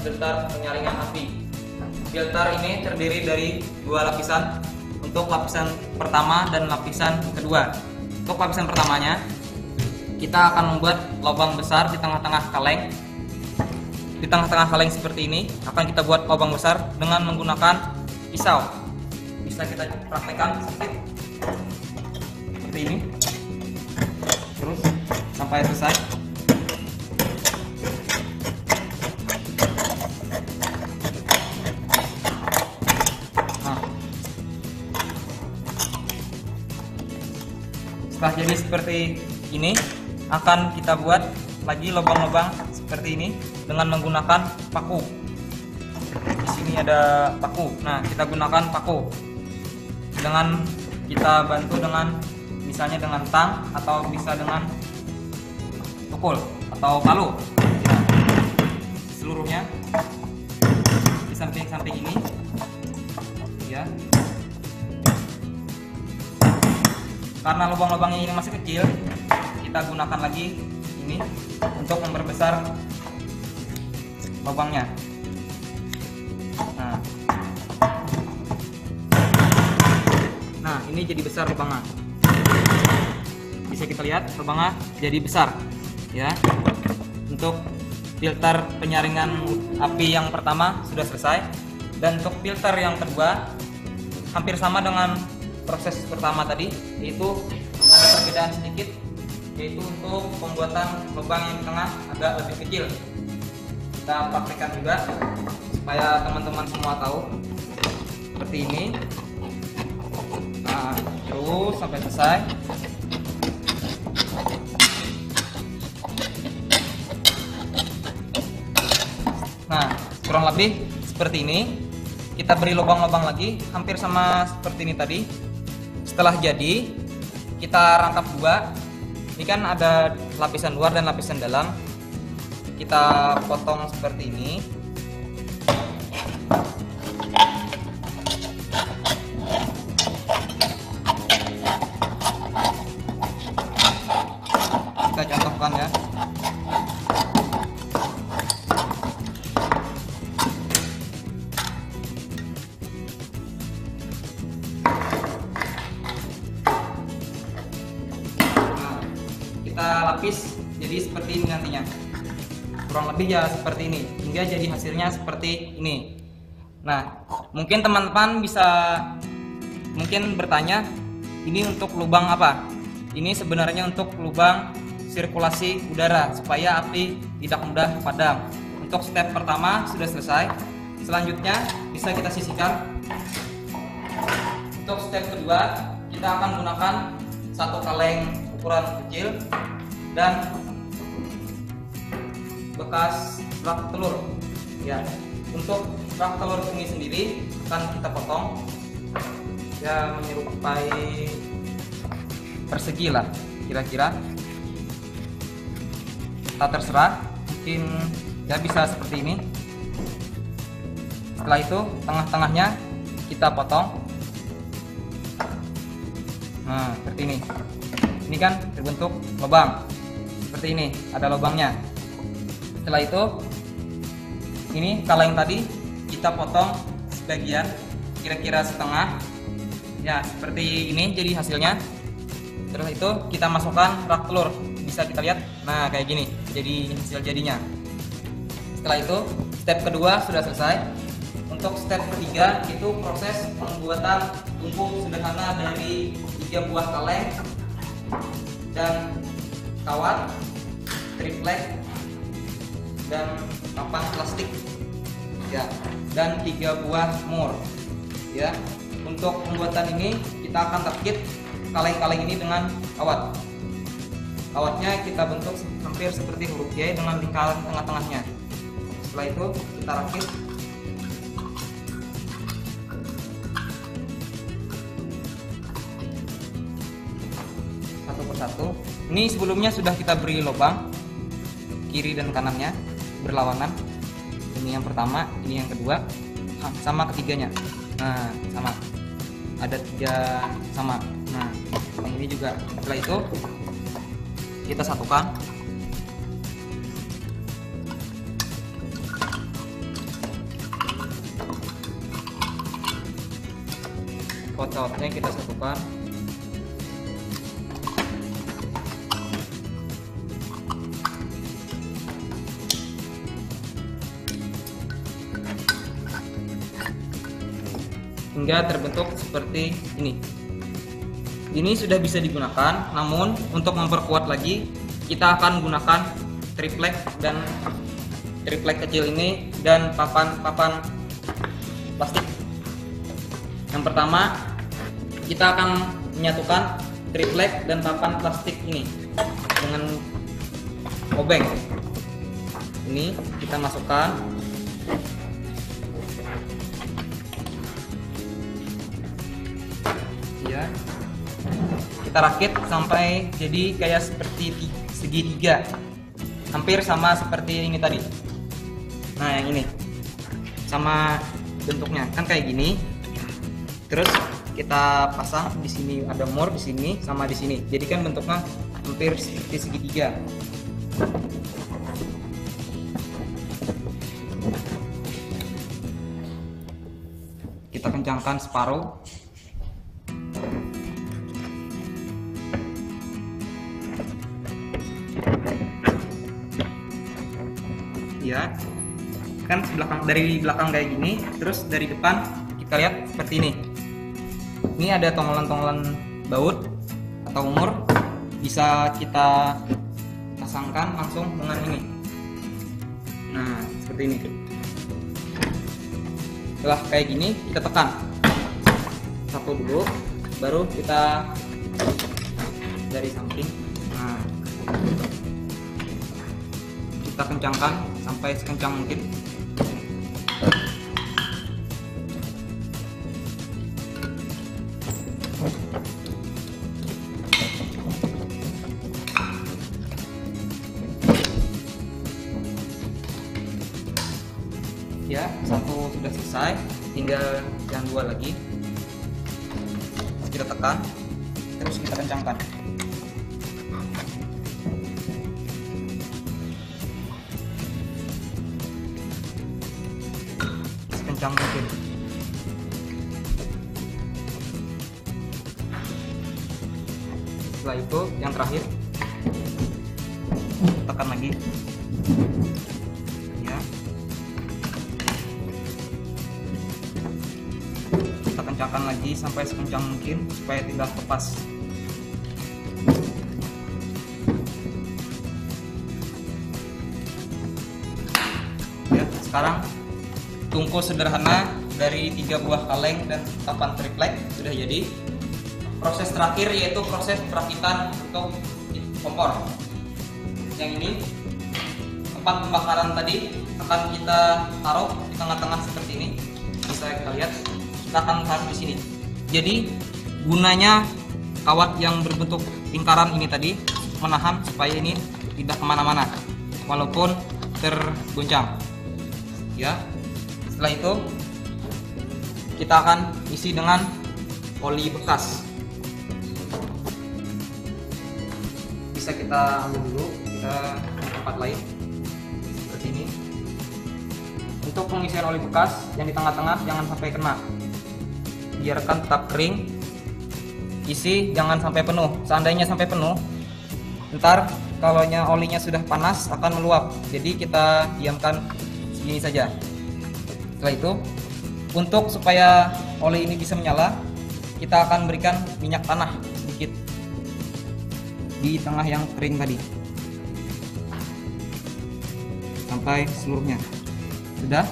filter penyaringan api. Filter ini terdiri dari dua lapisan untuk lapisan pertama dan lapisan kedua. Untuk lapisan pertamanya, kita akan membuat lubang besar di tengah-tengah kaleng. Di tengah-tengah kaleng seperti ini akan kita buat lubang besar dengan menggunakan pisau. Bisa kita praktekkan sedikit seperti ini. Terus sampai selesai. Setelah jadi seperti ini akan kita buat lagi lubang-lubang seperti ini dengan menggunakan paku. Di sini ada paku. Nah kita gunakan paku. Dengan kita bantu dengan misalnya dengan tang atau bisa dengan tukul atau palu. Nah, seluruhnya di samping-samping ini. Ya karena lubang-lubangnya ini masih kecil kita gunakan lagi ini untuk memperbesar lubangnya. Nah. Nah ini jadi besar lubangnya. Bisa kita lihat lubangnya jadi besar ya. Untuk filter penyaringan api yang pertama sudah selesai. Dan untuk filter yang kedua hampir sama dengan proses pertama tadi yaitu ada perbedaan sedikit yaitu untuk pembuatan lubang yang tengah agak lebih kecil. Kita praktekkan juga supaya teman-teman semua tahu seperti ini. Nah terus sampai selesai. Nah kurang lebih seperti ini. Kita beri lubang-lubang lagi hampir sama seperti ini tadi setelah jadi kita rangkap dua. Ini kan ada lapisan luar dan lapisan dalam. Kita potong seperti ini kita lapis jadi seperti ini nantinya. Kurang lebih ya seperti ini. Hingga jadi hasilnya seperti ini. Nah mungkin teman-teman bisa mungkin bertanya ini untuk lubang apa? Ini sebenarnya untuk lubang sirkulasi udara supaya api tidak mudah padam. Untuk step pertama sudah selesai. Selanjutnya bisa kita sisihkan. Untuk step kedua kita akan menggunakan satu kaleng ukuran kecil dan bekas rak telur. Ya untuk rak telur ini sendiri akan kita potong. Ya menyerupai persegi lah kira-kira. Kita terserah mungkin ya bisa seperti ini. Setelah itu tengah-tengahnya kita potong. Nah seperti ini. Ini kan terbentuk lubang seperti ini ada lubangnya. Setelah itu ini kaleng tadi kita potong sebagian kira-kira setengah. Ya seperti ini jadi hasilnya. Terus itu kita masukkan rak telur. Bisa kita lihat? Nah kayak gini. Jadi hasil jadinya. Setelah itu step kedua sudah selesai. Untuk step ketiga itu proses pembuatan bumbu sederhana dari tiga buah kaleng dan kawat triplek dan papan plastik. Ya dan tiga buah mur. Ya untuk pembuatan ini kita akan terkit kaleng-kaleng ini dengan kawat kawatnya kita bentuk hampir seperti huruf Y dengan lingkaran tengah-tengahnya. Setelah itu kita rakit satu persatu. Ini sebelumnya sudah kita beri lubang kiri dan kanannya berlawanan. Ini yang pertama ini yang kedua sama ketiganya. Nah sama. Ada tiga sama. Nah yang ini juga. Setelah itu kita satukan. Kocotnya kita satukan hingga terbentuk seperti ini. Ini sudah bisa digunakan, namun untuk memperkuat lagi kita akan gunakan triplek dan triplek kecil ini dan papan-papan plastik. Yang pertama, kita akan menyatukan triplek dan papan plastik ini dengan obeng. Ini kita masukkan kita rakit sampai jadi kayak seperti segitiga. Hampir sama seperti ini tadi. Nah yang ini. Sama bentuknya. Kan kayak gini. Terus kita pasang di sini ada mur di sini sama di sini. Jadi kan bentuknya hampir seperti segitiga. Kita kencangkan separuh ya kan belakang dari belakang kayak gini terus dari depan kita lihat seperti ini. Ini ada tongolan-tongolan baut atau umur bisa kita pasangkan langsung dengan ini. Nah seperti ini. Setelah kayak gini kita tekan. Satu dulu baru kita dari samping. Nah kita kencangkan sampai sekencang mungkin. Ya satu sudah selesai. Tinggal yang dua lagi. Kita tekan. Terus kita kencangkan sekencang mungkin. Setelah itu yang terakhir tekan lagi. Ya kita kencangkan lagi sampai sekencang mungkin supaya tidak lepas. Ya sekarang tungku sederhana dari tiga buah kaleng dan papan triplek sudah jadi. Proses terakhir yaitu proses perakitan untuk kompor. Yang ini tempat pembakaran tadi akan kita taruh di tengah-tengah seperti ini. Bisa kita lihat kita akan taruh di sini. Jadi gunanya kawat yang berbentuk lingkaran ini tadi menahan supaya ini tidak ke mana-mana walaupun terguncang. Ya setelah itu kita akan isi dengan oli bekas. Bisa kita ambil dulu kita tempat lain. Seperti ini. Untuk pengisian oli bekas yang di tengah-tengah jangan sampai kena. Biarkan tetap kering. Isi jangan sampai penuh. Seandainya sampai penuh ntar kalau olinya sudah panas akan meluap. Jadi kita diamkan segini saja setelah itu untuk supaya oli ini bisa menyala kita akan berikan minyak tanah sedikit di tengah yang kering tadi. Sampai seluruhnya. Sudah?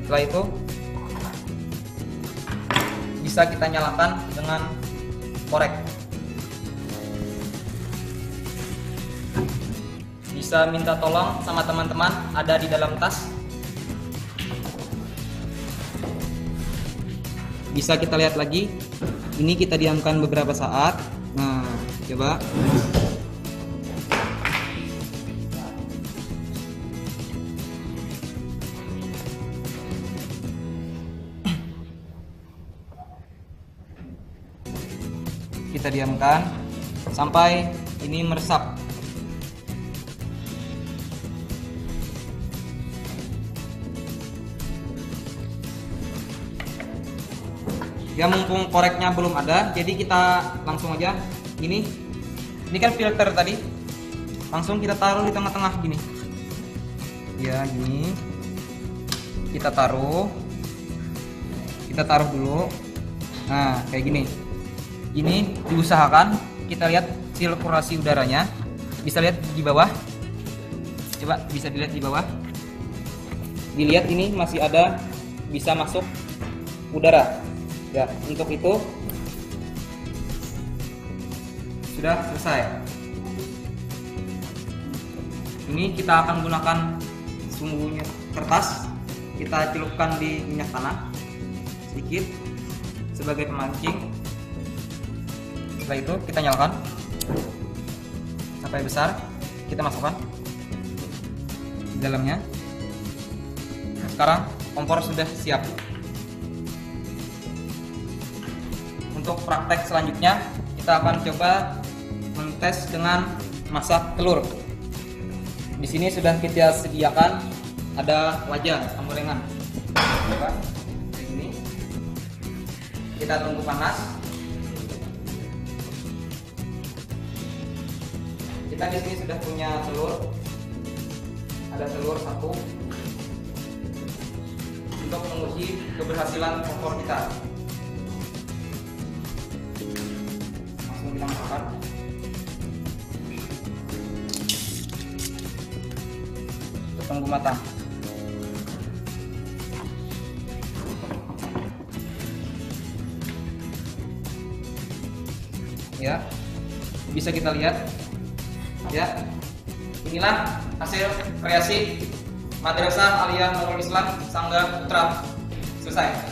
Setelah itu bisa kita nyalakan dengan korek. Bisa minta tolong sama teman-teman ada di dalam tas bisa kita lihat lagi. Ini kita diamkan beberapa saat. Nah coba. Kita diamkan sampai ini meresap. Ya mumpung koreknya belum ada jadi kita langsung aja. Ini ini kan filter tadi. Langsung kita taruh di tengah-tengah gini. Ya gini. Kita taruh. Kita taruh dulu. Nah kayak gini. Ini diusahakan kita lihat sirkulasi udaranya. Bisa lihat di bawah. Coba bisa dilihat di bawah. Dilihat ini masih ada bisa masuk udara ya untuk itu sudah selesai. Ini kita akan gunakan sumbunya kertas. Kita celupkan di minyak tanah sedikit sebagai pemancing. Setelah itu kita nyalakan. Sampai besar kita masukkan di dalamnya. Sekarang kompor sudah siap untuk praktek selanjutnya kita akan coba mentes dengan masak telur. Di sini sudah kita sediakan ada wajan ambulengan. Ini kita tunggu panas. Kita di sini sudah punya telur. Ada telur satu untuk menguji keberhasilan kompor kita. Kita masukkan tunggu matang ya bisa kita lihat. Ya inilah hasil kreasi Madrasah Aliyah Nurul Islam Sangga Putra. Selesai